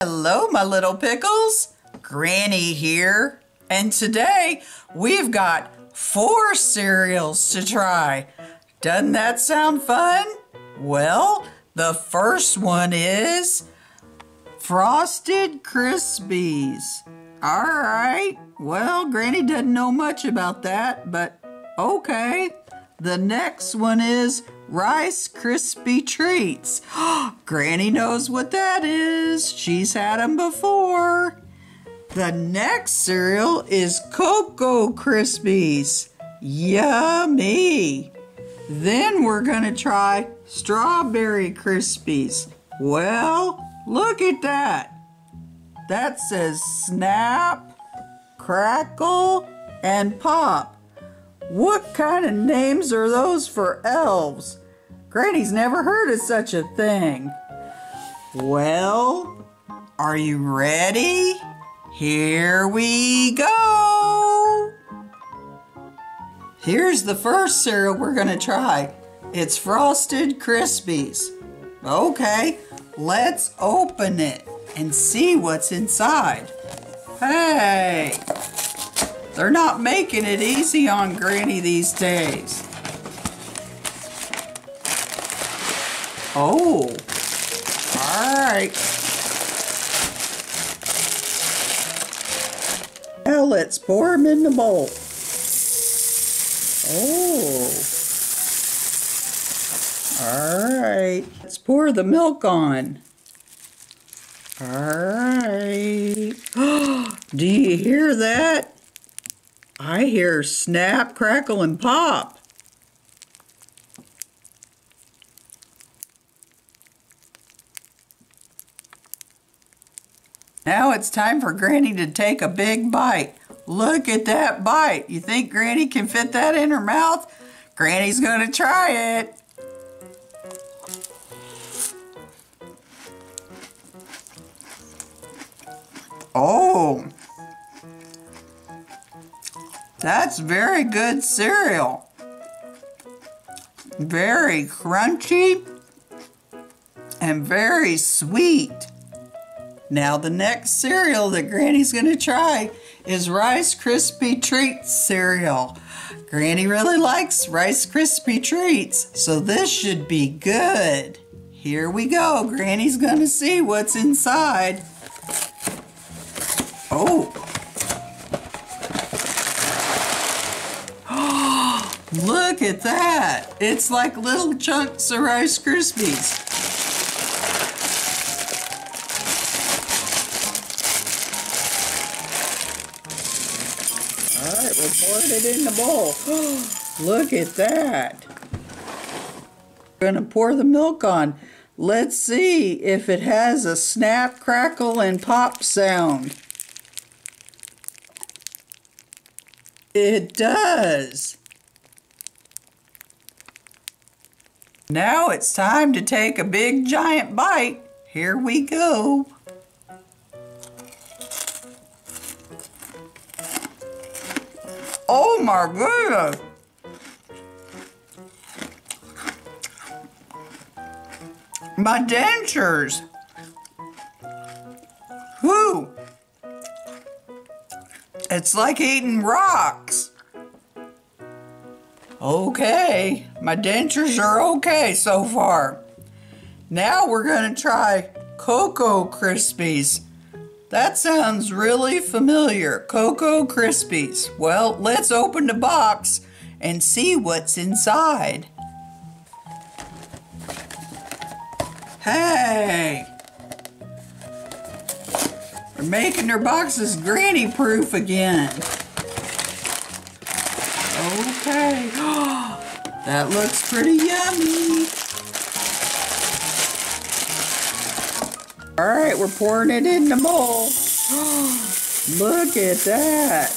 Hello, my little pickles. Granny here. And today we've got four cereals to try. Doesn't that sound fun? Well, the first one is Frosted Krispies. All right. Well, Granny doesn't know much about that, but okay. The next one is Rice Krispie Treats. Granny knows what that is. She's had them before. The next cereal is Cocoa Krispies. Yummy. Then we're going to try Strawberry Krispies. Well, look at that. That says snap, crackle, and pop. What kind of names are those for elves? Granny's never heard of such a thing. Well, are you ready? Here we go. Here's the first cereal we're going to try. It's Frosted Krispies. Okay, let's open it and see what's inside. Hey, they're not making it easy on Granny these days. Oh, all right. Now let's pour them in the bowl. Oh. All right. Let's pour the milk on. All right. Do you hear that? I hear snap, crackle, and pop. Now it's time for Granny to take a big bite. Look at that bite. You think Granny can fit that in her mouth? Granny's going to try it. Oh, that's very good cereal. Very crunchy and very sweet. Now the next cereal that Granny's going to try is Rice Krispie Treats cereal. Granny really likes Rice Krispie Treats, so this should be good. Here we go. Granny's going to see what's inside. Oh. Look at that. It's like little chunks of Rice Krispies. All right, we're pouring it in the bowl. Look at that. We're gonna pour the milk on. Let's see if it has a snap, crackle, and pop sound. It does. Now it's time to take a big giant bite. Here we go. Oh my goodness. My dentures. Whoo. It's like eating rocks. Okay, my dentures are okay so far. Now we're to try Cocoa Krispies. That sounds really familiar. Cocoa Krispies. Well, let's open the box and see what's inside. Hey! They're making their boxes granny proof again. Okay. That looks pretty yummy. All right, we're pouring it in the bowl. Look at that.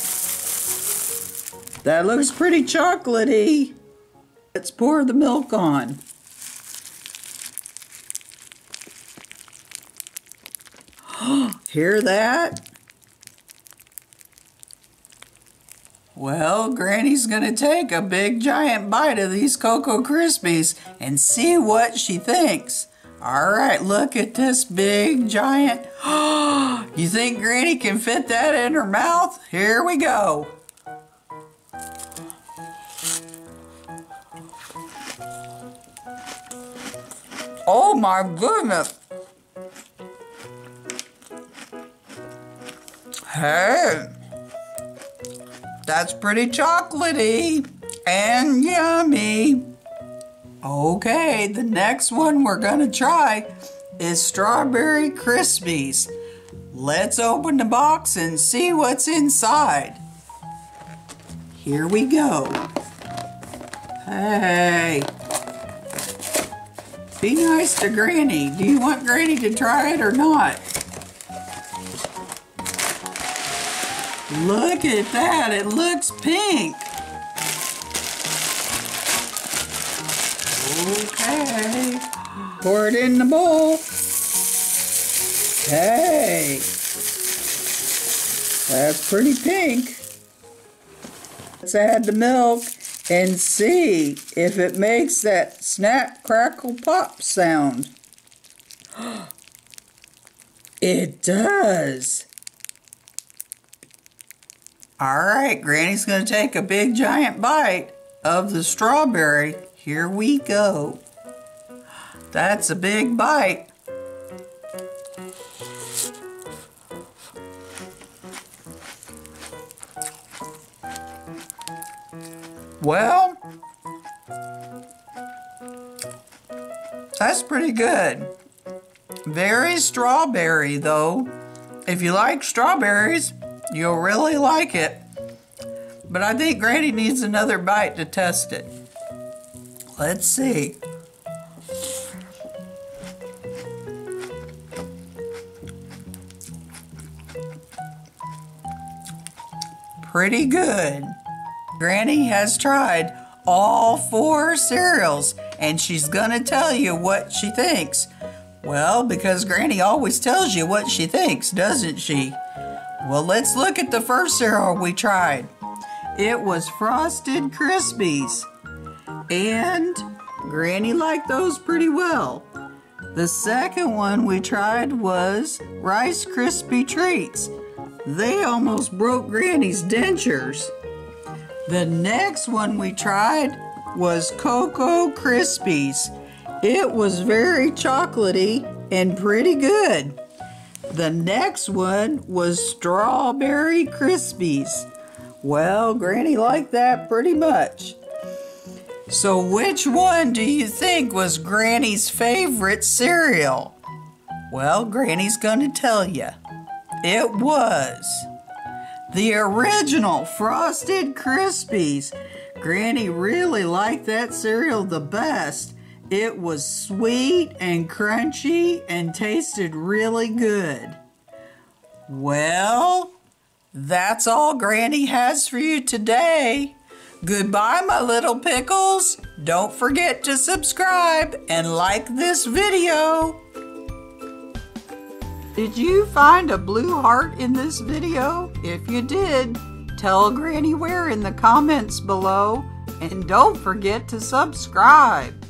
That looks pretty chocolatey. Let's pour the milk on. Hear that? Well, Granny's gonna take a big giant bite of these Cocoa Krispies and see what she thinks. All right, look at this big giant. you think Granny can fit that in her mouth? Here we go. Oh my goodness. Hey, that's pretty chocolatey and yummy. Okay, the next one we're gonna try is Strawberry Krispies. Let's open the box and see what's inside. Here we go. Hey. Be nice to Granny. Do you want Granny to try it or not? Look at that, it looks pink. Okay, pour it in the bowl. Hey, that's pretty pink. Let's add the milk and see if it makes that snap, crackle, pop sound. It does. All right, Granny's to take a big giant bite of the strawberry. Here we go. That's a big bite. Well, that's pretty good. Very strawberry, though. If you like strawberries, You'll really like it. But I think Granny needs another bite to test it. Let's see. Pretty good. Granny has tried all four cereals and she's gonna tell you what she thinks. Well, because Granny always tells you what she thinks, doesn't she? Well, let's look at the first cereal we tried. It was Frosted Krispies. And Granny liked those pretty well. The second one we tried was Rice Krispie Treats. They almost broke Granny's dentures. The next one we tried was Cocoa Krispies. It was very chocolatey and pretty good. The next one was Strawberry Krispies. Well, Granny liked that pretty much. So which one do you think was Granny's favorite cereal? Well, Granny's gonna tell you. It was the original Frosted Krispies. Granny really liked that cereal the best it was sweet and crunchy and tasted really good. Well, that's all Granny has for you today. Goodbye, my little pickles. Don't forget to subscribe and like this video. Did you find a blue heart in this video? If you did, tell Granny where in the comments below. And don't forget to subscribe.